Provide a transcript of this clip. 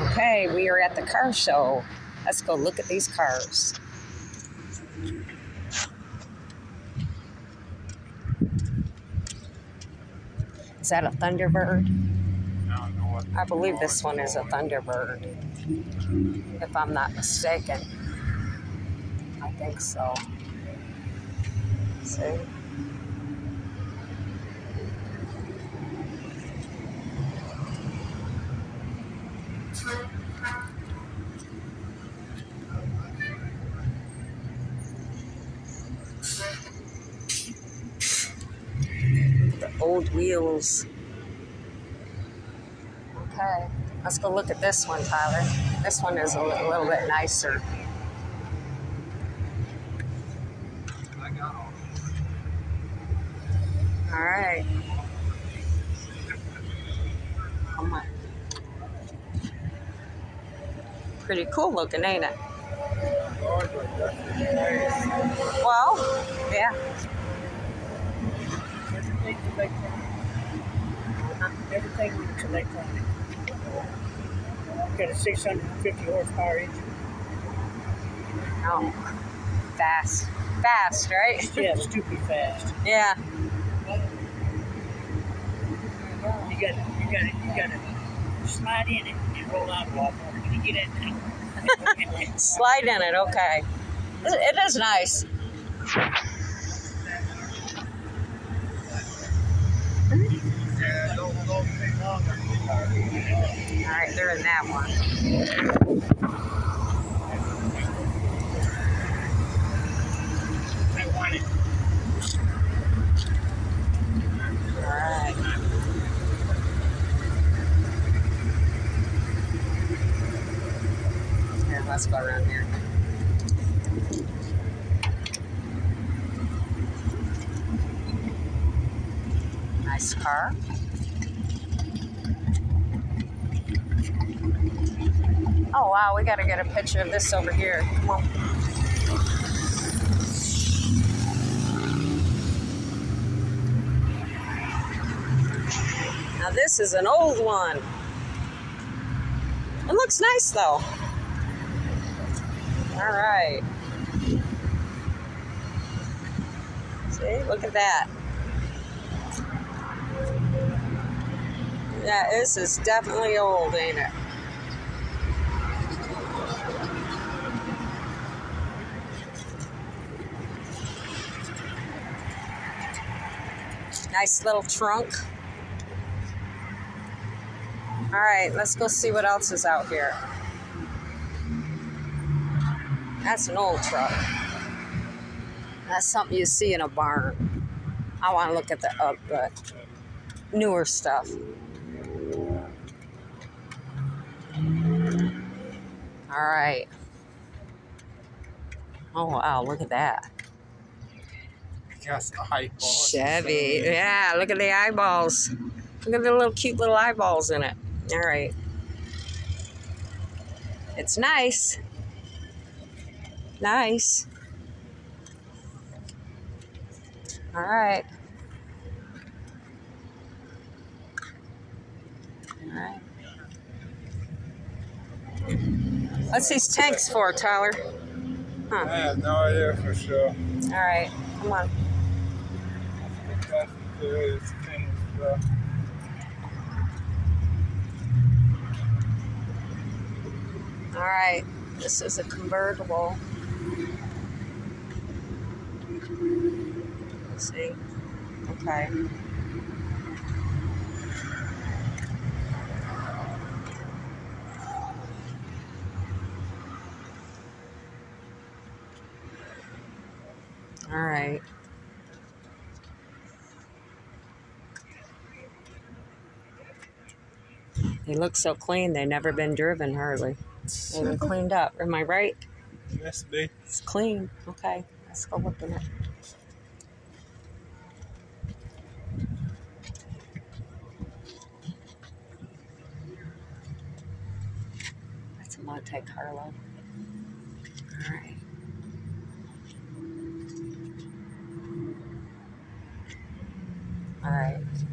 Okay, we are at the car show. Let's go look at these cars. Is that a Thunderbird? I believe this one is a Thunderbird, if I'm not mistaken. I think so. See? The old wheels. Okay, let's go look at this one, Tyler. This one is a li- little bit nicer. All right. Come on. Pretty cool looking, ain't it? Well, yeah. Everything is electronic. Got a 650 horsepower engine. Oh, fast. Fast, right? Yeah, stupid fast. Yeah. You got you got you got to slide in it and roll out lot more. You get it now. Slide in it, okay. It it is nice. All right, they're in that one. I want it. All right. Let's around here. Nice car. Oh wow, we gotta get a picture of this over here. Now this is an old one. It looks nice though. All right. See, look at that. Yeah, this is definitely old, ain't it? Nice little trunk. All right, let's go see what else is out here. That's an old truck. That's something you see in a barn. I want to look at the uh, the newer stuff. All right. Oh wow, look at that. Yes, eyeballs. Chevy. Yeah, look at the eyeballs. Look at the little cute little eyeballs in it. All right. It's nice. Nice. All right. All right. What's these tanks for, Tyler? I Huh. have no idea for sure. All right. Come on. That's there is things, All right, this is a convertible. See. Okay. All right. They look so clean. They've never been driven hardly. They've been cleaned up. Am I right? must be. It's clean. Okay, let's go look in it. A Monte Carlo. All right. All right.